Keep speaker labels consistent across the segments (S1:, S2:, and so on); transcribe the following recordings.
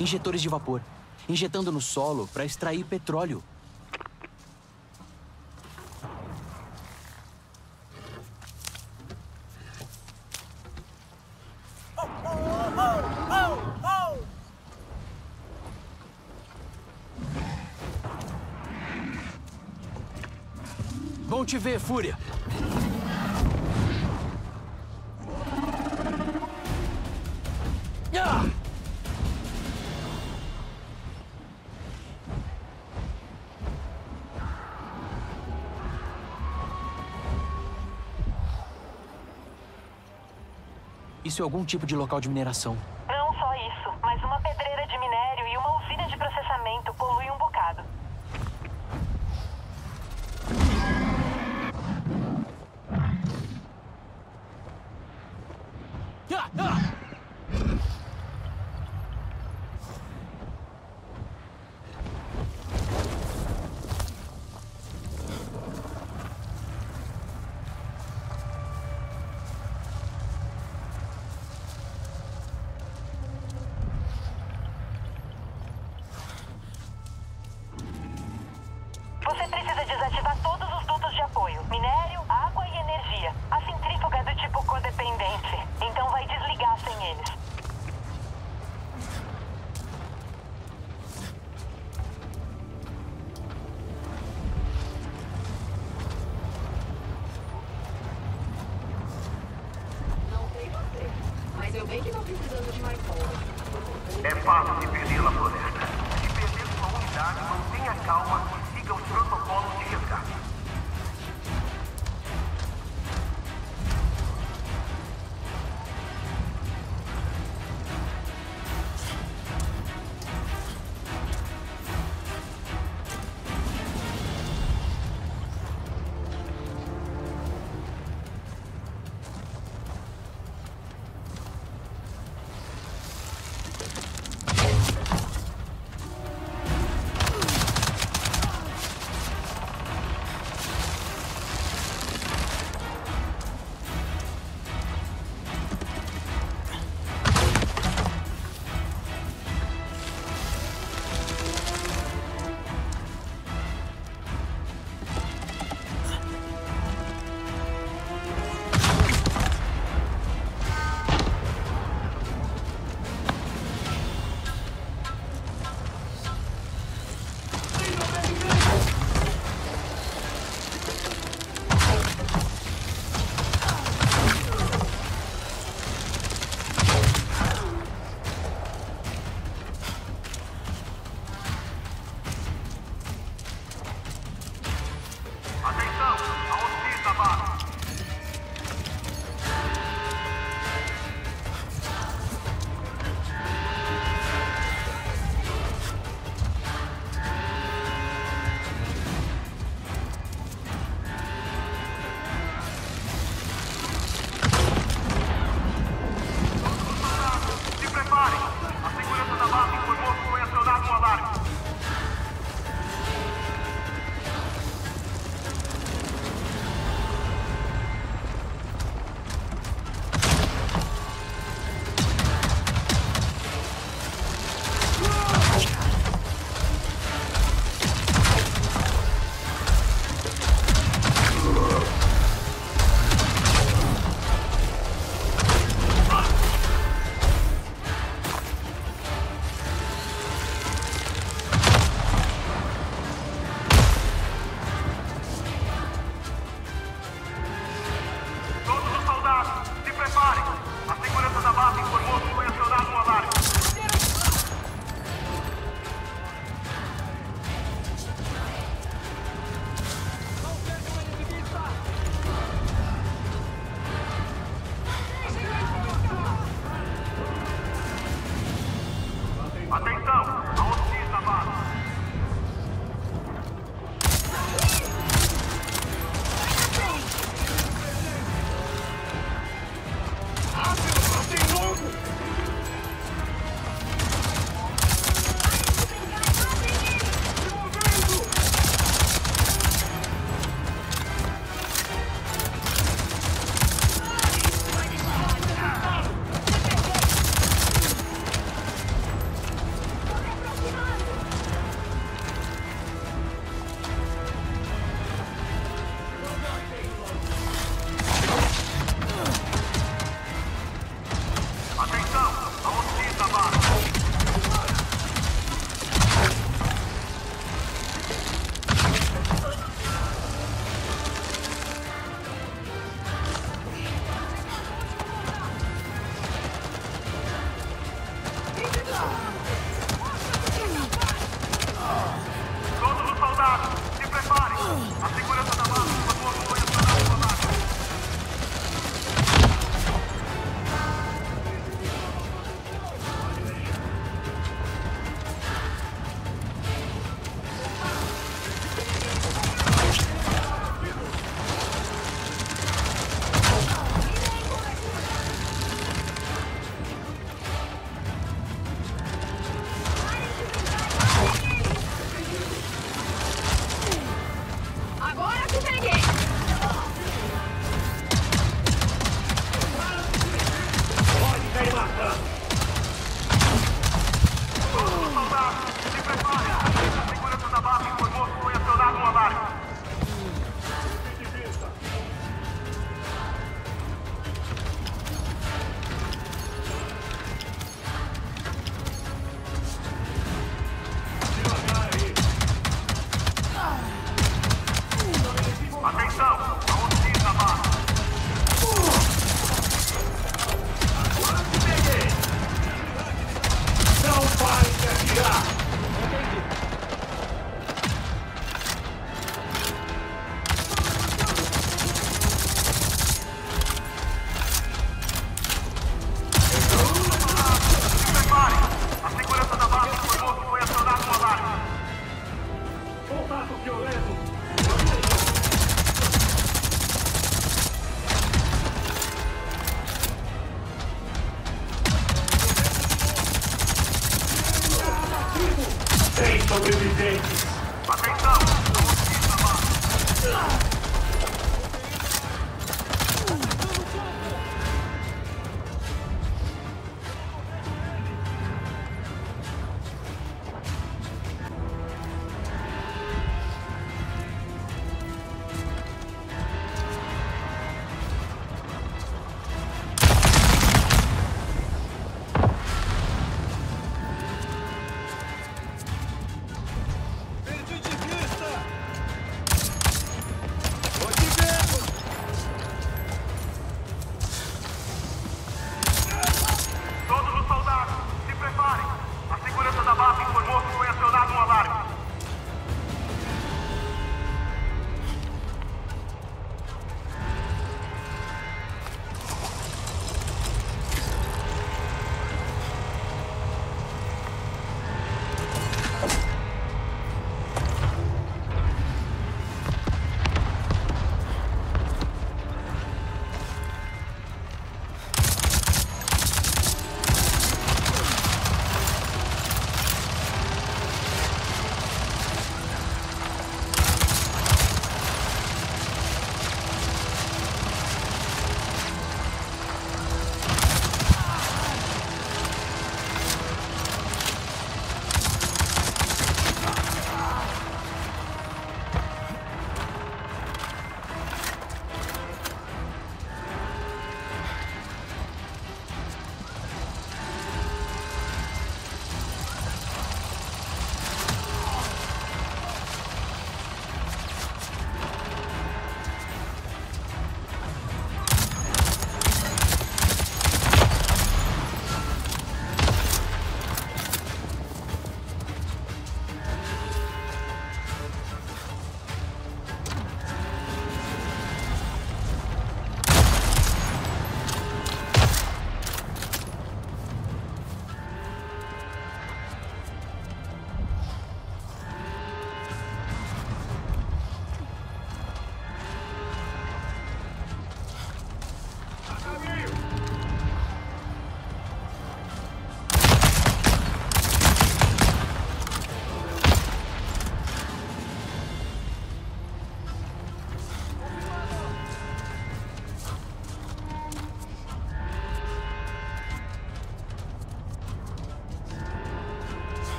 S1: Injetores de vapor. Injetando no solo para extrair petróleo. Bom te ver, Fúria. Ah! Isso algum tipo de local de mineração.
S2: Então vai desligar sem eles.
S3: Não sei você, mas eu bem que tô precisando de mais folga.
S4: É fácil de perder na floresta. Se perder sua unidade, mantenha calma e siga os protocolos de resgate.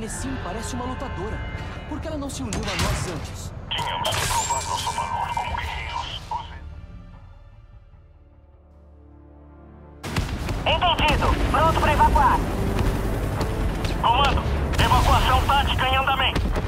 S4: Nessim parece uma lutadora. Por que ela não se uniu a nós antes?
S5: Tínhamos que provar nosso valor como guerreiros.
S1: Entendido. Pronto para evacuar.
S5: Comando, evacuação tática em andamento.